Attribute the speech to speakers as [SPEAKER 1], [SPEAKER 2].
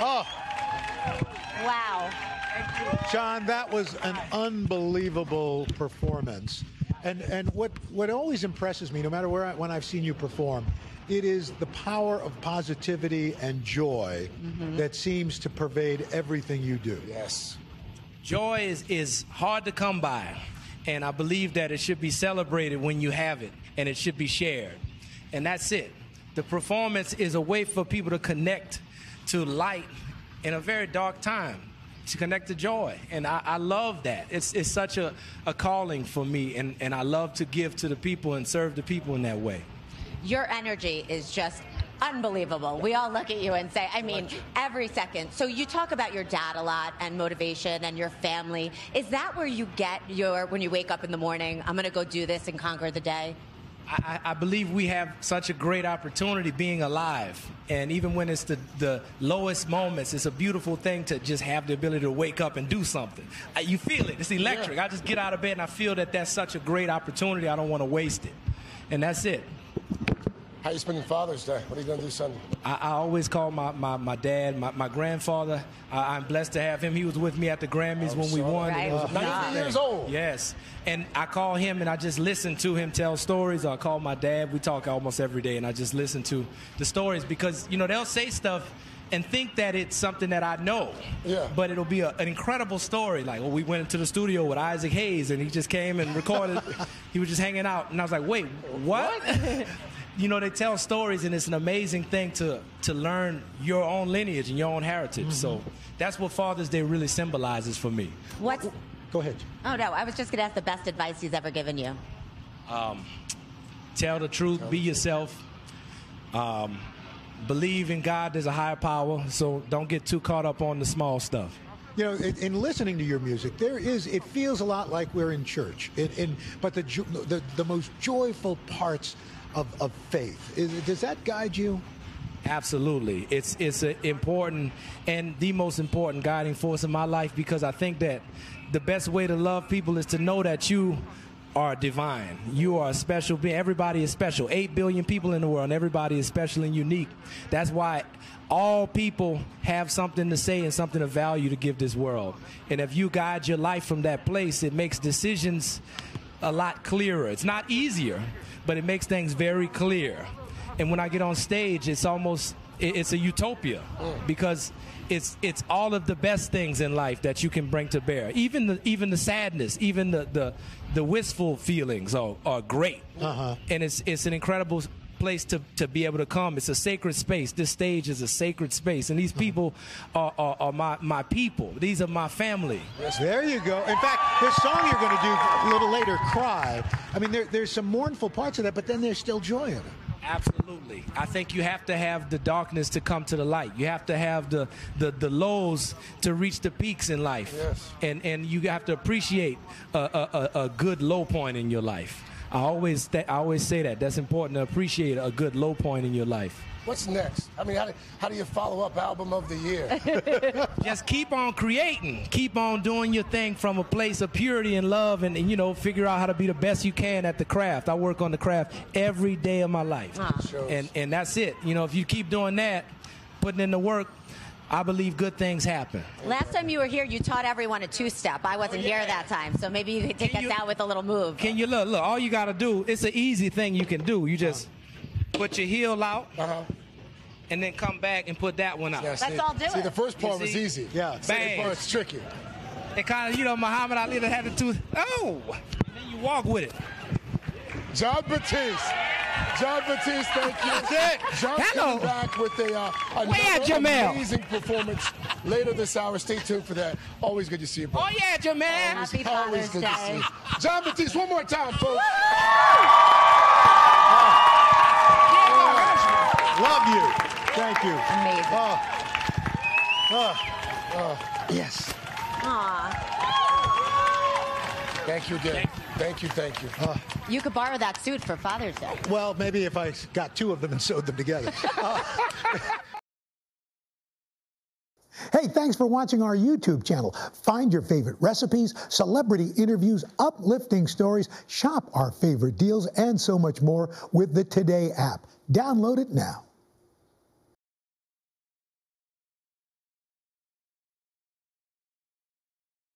[SPEAKER 1] Oh.
[SPEAKER 2] Wow.
[SPEAKER 1] Jon, that was an unbelievable performance. And and what what always impresses me, no matter where I, when I've seen you perform, it is the power of positivity and joy
[SPEAKER 3] Mm-hmm.
[SPEAKER 1] that seems to pervade everything you do.
[SPEAKER 3] Yes. Joy is, is hard to come by, and I believe that it should be celebrated when you have it, and it should be shared. And that's it. The performance is a way for people to connect to light in a very dark time, to connect to joy. And I, I love that. It's, it's such a, a calling for me, and, and I love to give to the people and serve the people in that way.
[SPEAKER 2] Your energy is just unbelievable. We all look at you and say, I mean, every second. So you talk about your dad a lot and motivation and your family. Is that where you get your, when you wake up in the morning, I'm going to go do this and conquer the day?
[SPEAKER 3] I, I believe we have such a great opportunity being alive. And even when it's the, the lowest moments, it's a beautiful thing to just have the ability to wake up and do something. I, you feel it. It's electric. I just get out of bed and I feel that that's such a great opportunity. I don't want to waste it. And that's it.
[SPEAKER 4] How you spending Father's Day? What are you going to do Sunday?
[SPEAKER 3] I, I always call my, my, my dad, my, my grandfather. I, I'm blessed to have him. He was with me at the Grammys oh, when we won. and it was a
[SPEAKER 4] Right.
[SPEAKER 3] beautiful
[SPEAKER 4] 90 years old.
[SPEAKER 3] Yes. And I call him and I just listen to him tell stories. Or I call my dad. We talk almost every day, and I just listen to the stories because, you know, they'll say stuff and think that it's something that I know.
[SPEAKER 4] Yeah.
[SPEAKER 3] But it'll be a, an incredible story. Like, well, we went into the studio with Isaac Hayes, and he just came and recorded. he was just hanging out, and I was like, wait, what? you know, they tell stories, and it's an amazing thing to to learn your own lineage and your own heritage. So that's what Father's Day really symbolizes for me.
[SPEAKER 2] What?
[SPEAKER 1] Go ahead.
[SPEAKER 2] oh no, I was just going to ask the best advice he's ever given you.
[SPEAKER 3] Tell the truth, be yourself. Um, believe in God. There's a higher power, so don't get too caught up on the small stuff.
[SPEAKER 1] You know, in, in listening to your music, there is it feels a lot like we're in church. In, in but the, the the most joyful parts of, of faith is, does that guide you?
[SPEAKER 3] Absolutely, it's it's important and the most important guiding force in my life because I think that the best way to love people is to know that you are divine. You are a special being. Everybody is special. Eight billion people in the world, and everybody is special and unique. That's why all people have something to say and something of value to give this world. And if you guide your life from that place, it makes decisions a lot clearer. It's not easier, but it makes things very clear. And when I get on stage, it's almost it's a utopia because it's it's all of the best things in life that you can bring to bear. Even the even the sadness, even the the, the wistful feelings are, are great. Uh-huh. And it's it's an incredible place to, to be able to come. It's a sacred space. This stage is a sacred space. And these uh-huh. people are, are, are my, my people. These are my family.
[SPEAKER 1] There you go. In fact, this song you're going to do a little later, "Cry." I mean, there, there's some mournful parts of that, but then there's still joy in it.
[SPEAKER 3] Absolutely. I think you have to have the darkness to come to the light. You have to have the, the, the lows to reach the peaks in life.
[SPEAKER 4] Yes.
[SPEAKER 3] And, and you have to appreciate a, a, a good low point in your life. I always, th- I always say that. That's important to appreciate a good low point in your life.
[SPEAKER 4] What's next? I mean, how do, how do you follow up album of the year?
[SPEAKER 3] Just keep on creating. Keep on doing your thing from a place of purity and love and, and, you know, figure out how to be the best you can at the craft. I work on the craft every day of my life. Ah.
[SPEAKER 4] Shows.
[SPEAKER 3] And and that's it. You know, if you keep doing that, putting in the work, I believe good things happen.
[SPEAKER 2] Last time you were here, you taught everyone a two-step. I wasn't here that time, so maybe you could take
[SPEAKER 3] Can
[SPEAKER 2] us
[SPEAKER 3] you-
[SPEAKER 2] out with a little move.
[SPEAKER 3] Can you look? Look, all you gotta do, it's an easy thing you can do. You just put your heel out
[SPEAKER 4] Uh-huh.
[SPEAKER 3] and then come back and put that one out.
[SPEAKER 4] Yeah,
[SPEAKER 2] Let's
[SPEAKER 4] see-
[SPEAKER 2] all do
[SPEAKER 4] See,
[SPEAKER 2] it.
[SPEAKER 4] the first part was easy.
[SPEAKER 1] Yeah.
[SPEAKER 4] the Second
[SPEAKER 3] Bang.
[SPEAKER 4] part's tricky.
[SPEAKER 3] It kind of, you know, Muhammad Ali had the two. Oh, and then you walk with it.
[SPEAKER 4] Jon Batiste. Jon Batiste, thank you.
[SPEAKER 3] That's it.
[SPEAKER 4] Jon's
[SPEAKER 3] Hello.
[SPEAKER 4] coming back with a, uh,
[SPEAKER 3] Where at,
[SPEAKER 4] another
[SPEAKER 3] Jamel?
[SPEAKER 4] amazing performance later this hour. Stay tuned for that. Always good to see you, bro.
[SPEAKER 3] Oh yeah, Jamal.
[SPEAKER 2] Happy
[SPEAKER 4] Always
[SPEAKER 2] Father's
[SPEAKER 4] good to see
[SPEAKER 2] Day.
[SPEAKER 4] you. Jon Batiste, one more time, folks.
[SPEAKER 1] Love you. Thank you.
[SPEAKER 2] Amazing.
[SPEAKER 1] Oh, oh, yes.
[SPEAKER 2] Aw.
[SPEAKER 4] Thank you again. Thank you, thank you.
[SPEAKER 2] You could borrow that suit for Father's Day.
[SPEAKER 1] Well, maybe if I got two of them and sewed them together. Uh, Hey, thanks for watching our YouTube channel. Find your favorite recipes, celebrity interviews, uplifting stories, shop our favorite deals, and so much more with the Today app. Download it now.